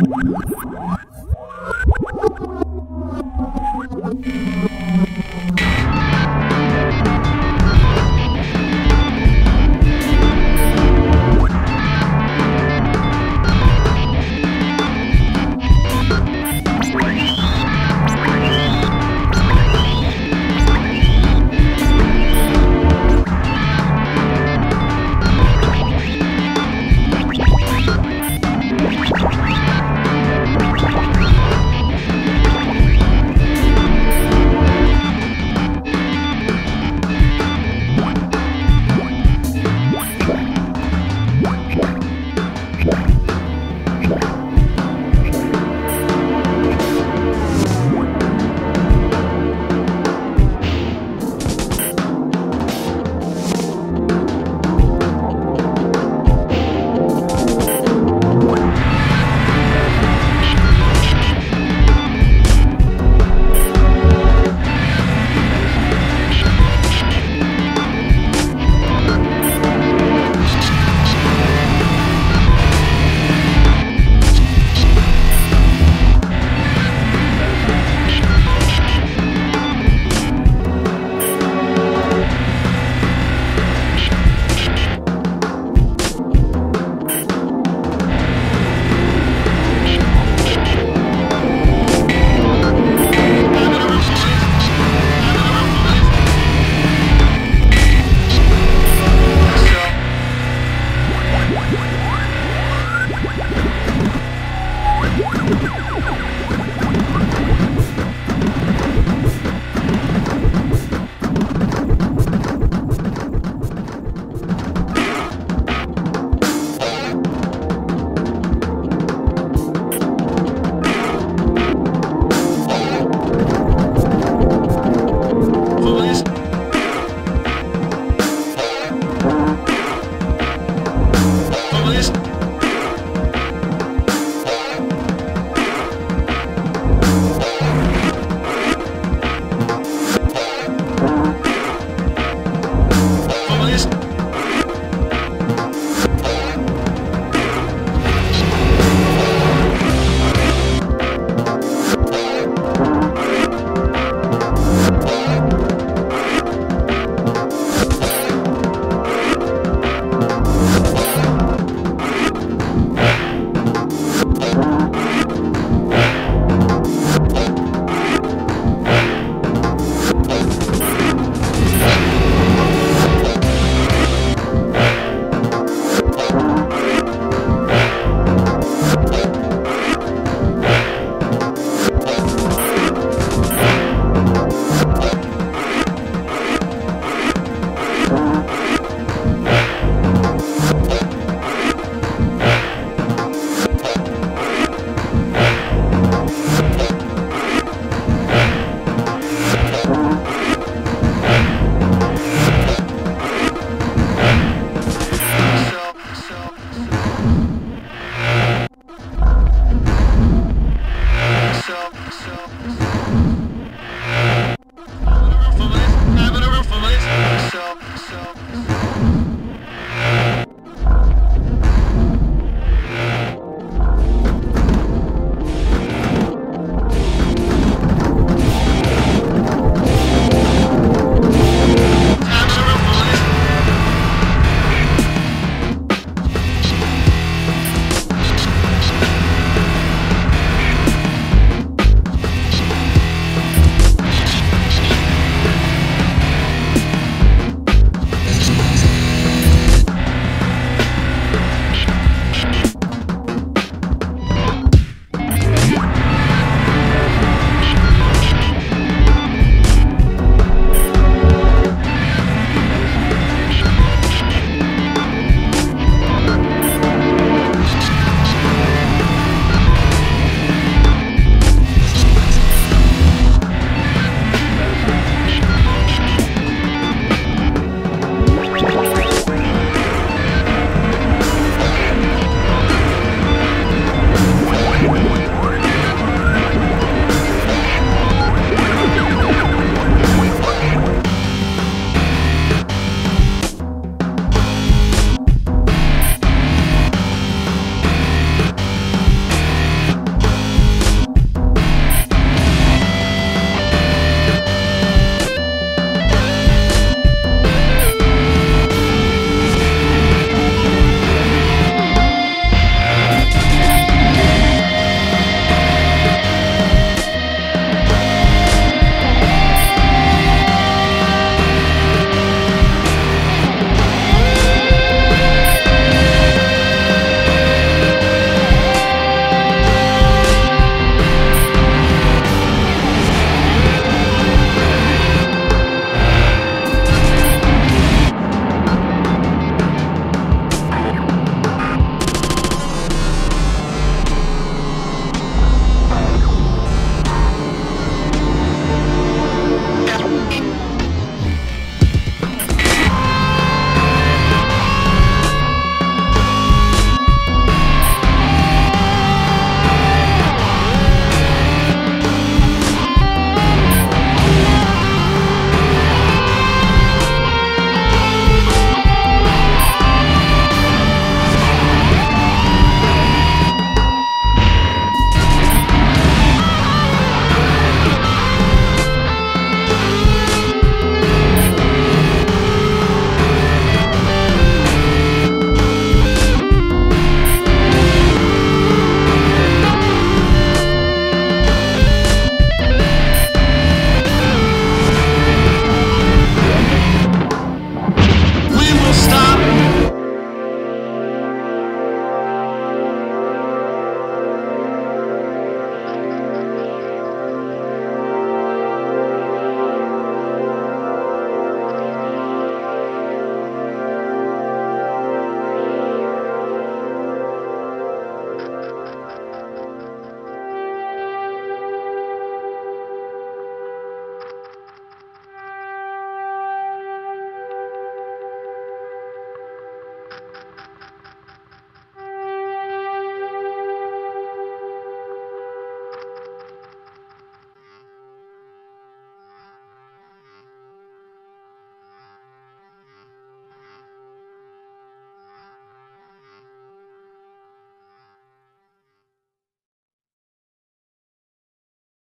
What?